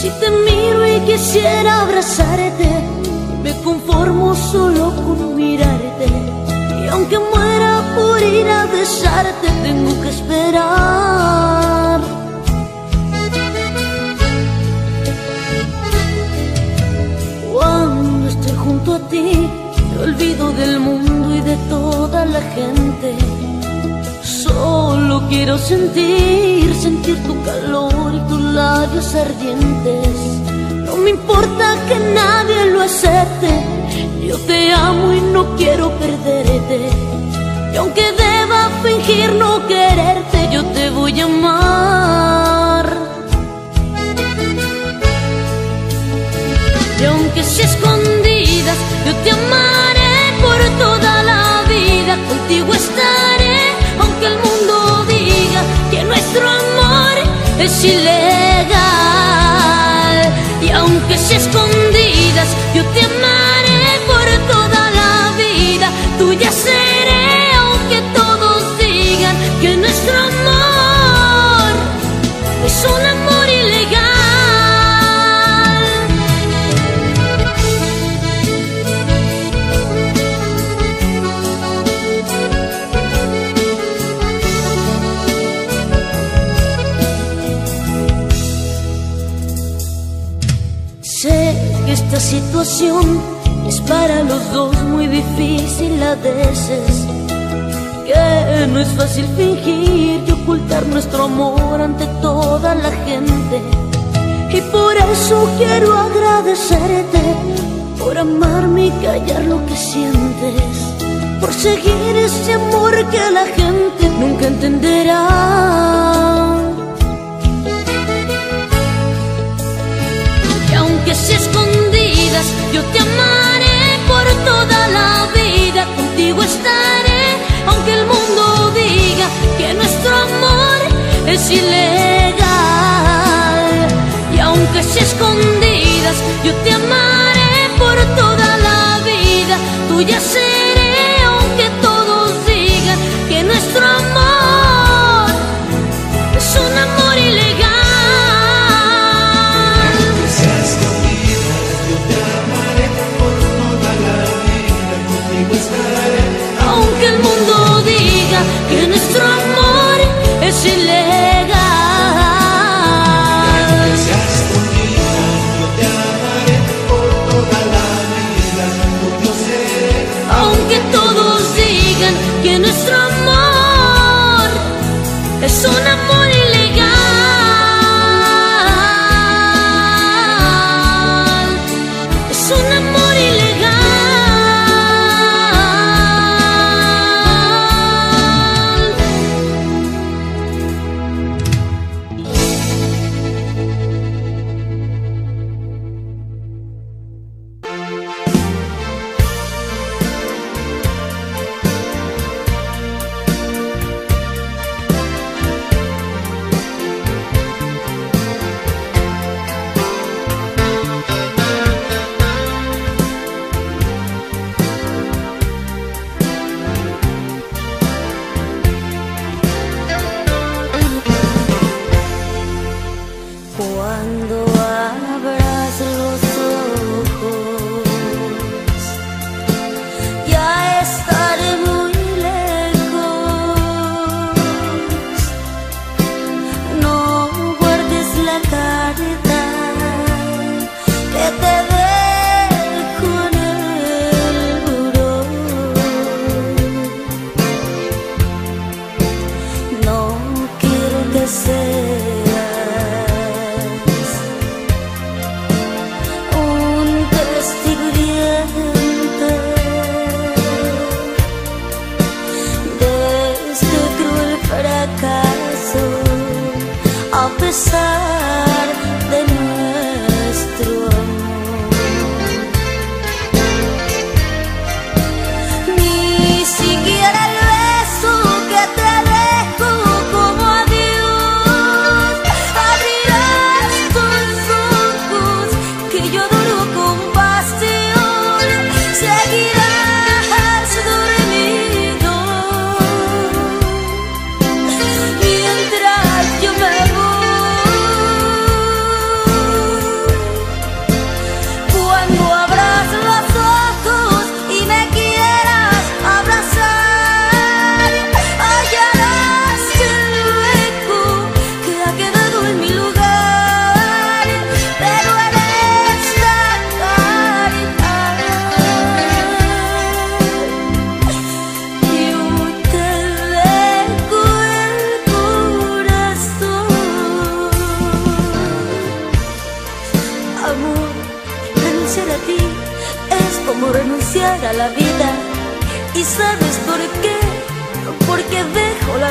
Si te miro y quisiera abrazarte, me conformo solo con mirarte. Y aunque muera por ir a besarte, tengo que esperar. Cuando estoy junto a ti, me olvido del mundo y de toda la gente. Solo quiero sentir, sentir tu calor y tus labios ardientes. No me importa que nadie lo acepte. Yo te amo y no quiero perderte. Y aunque deba fingir no quererte, yo te voy a amar. Es ilegal. Que esta situación es para los dos muy difícil a veces. Que no es fácil fingir y ocultar nuestro amor ante toda la gente. Y por eso quiero agradecerte por amarme y callar lo que sientes. Por seguir ese amor que la gente nunca entenderá. Aunque sea escondidas, yo te amaré por toda la vida. Contigo estaré, aunque el mundo diga que nuestro amor es ilegal. Y aunque sea escondidas, yo te amaré por toda la vida. Tuya seré, Cuando abras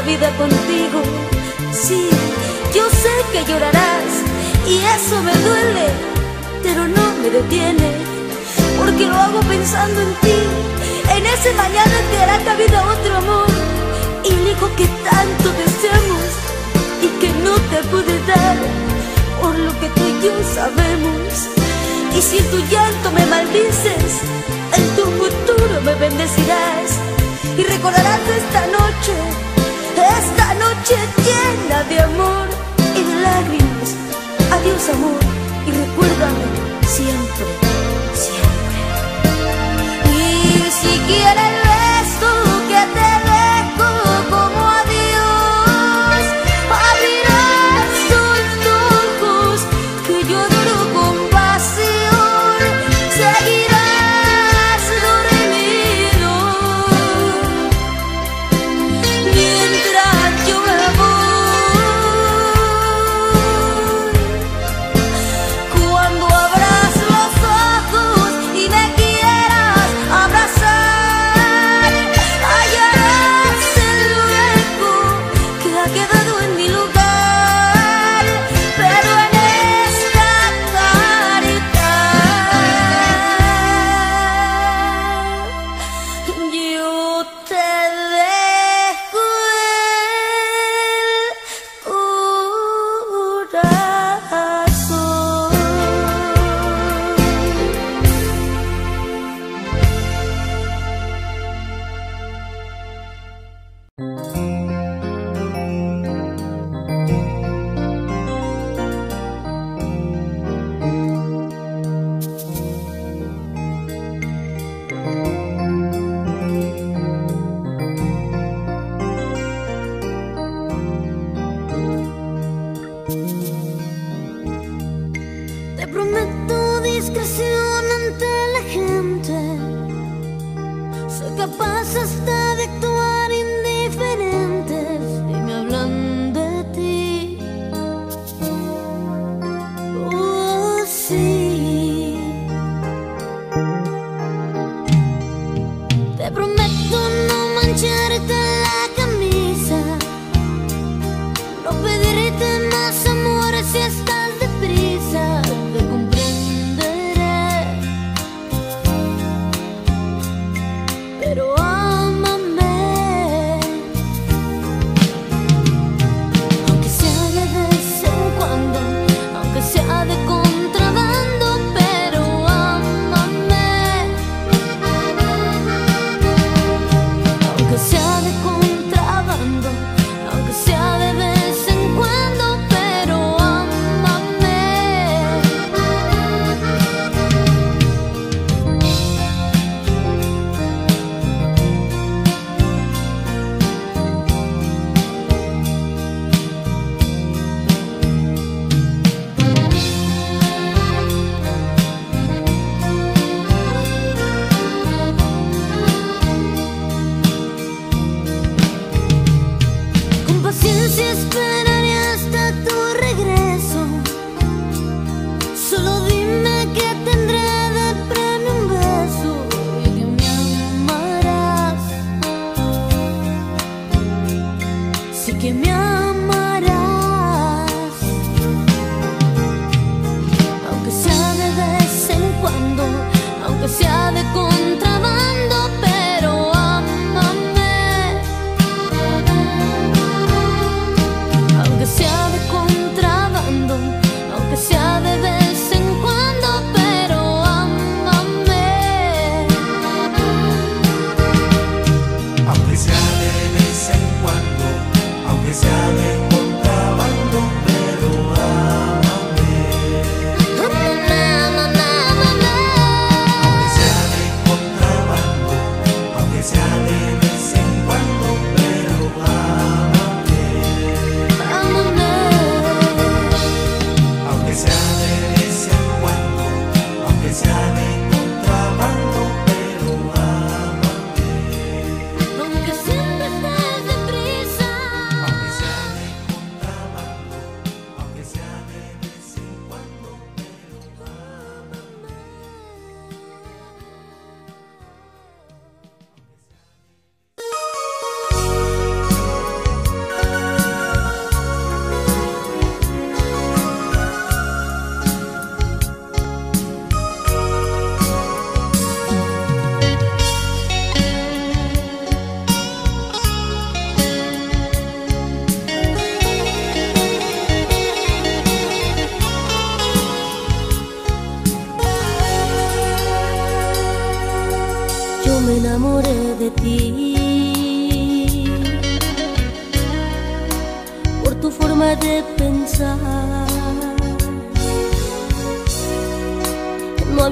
vida contigo. Sí, yo sé que llorarás y eso me duele, pero no me detiene. Porque lo hago pensando en ti, en ese mañana que hará cabida otro amor. Y el hijo que tanto deseamos y que no te pude dar, por lo que tú y yo sabemos. Y si tu llanto me maldices, en tu futuro me bendecirás. Y recordarás esta noche, esta noche llena de amor y de lágrimas. Adiós amor y recuérdame siempre, siempre. Y si quieres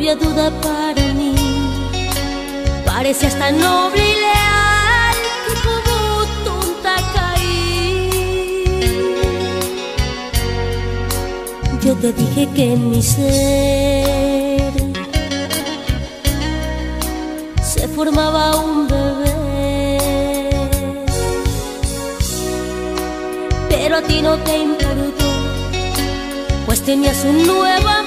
Había duda para mí, parecías tan noble y leal que como tonta caí. Yo te dije que en mi ser se formaba un bebé, pero a ti no te importó, pues tenías un nuevo amor,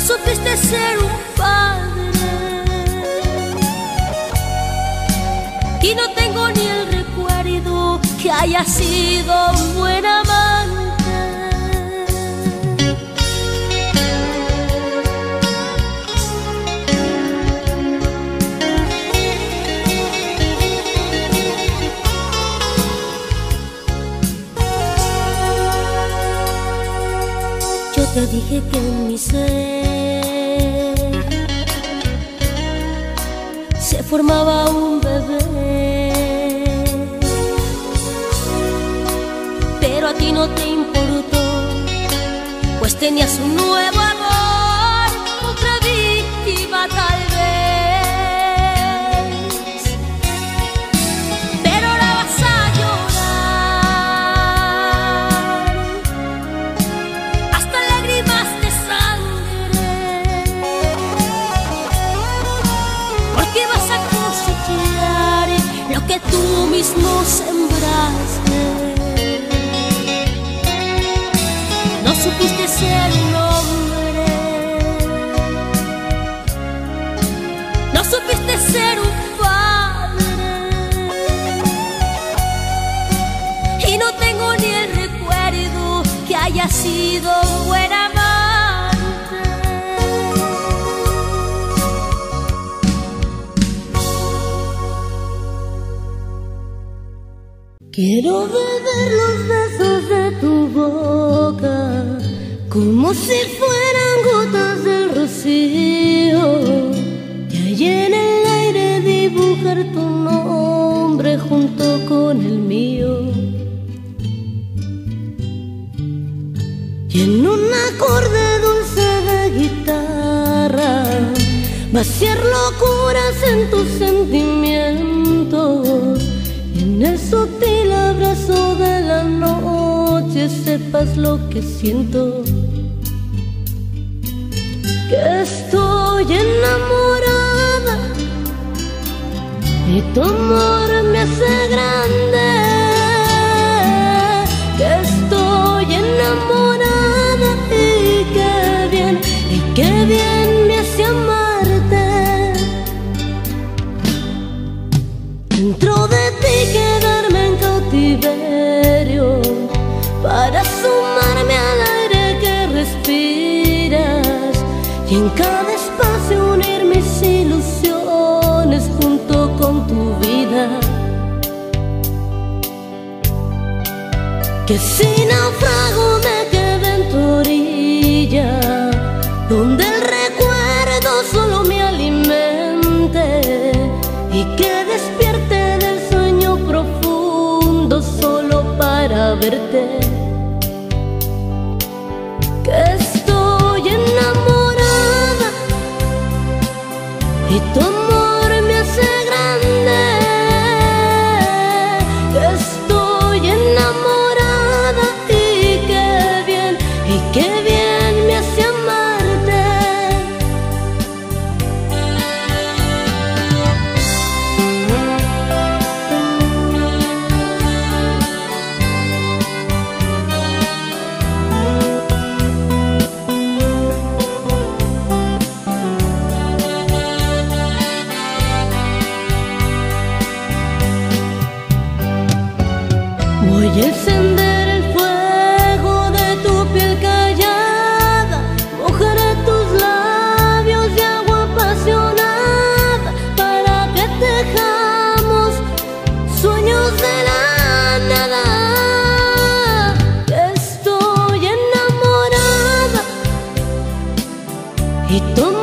No ser un padre. Y no tengo ni el recuerdo que haya sido un buen amante. Te dije que en mi ser se formaba un bebé, pero a ti no te importó, pues tenías un nuevo mismo sembraste. No supiste ser Quiero beber los besos de tu boca como si fueran gotas del rocío y allí en el aire dibujar tu nombre junto con el mío. Y en un acorde dulce de guitarra vaciar locuras en tus sentimientos sepas lo que siento. Que estoy enamorada. Y tu amor me hace grande. Que estoy enamorada. Y qué bien y qué bien y en cada espacio unir mis ilusiones junto con tu vida. Que si naufrago y tú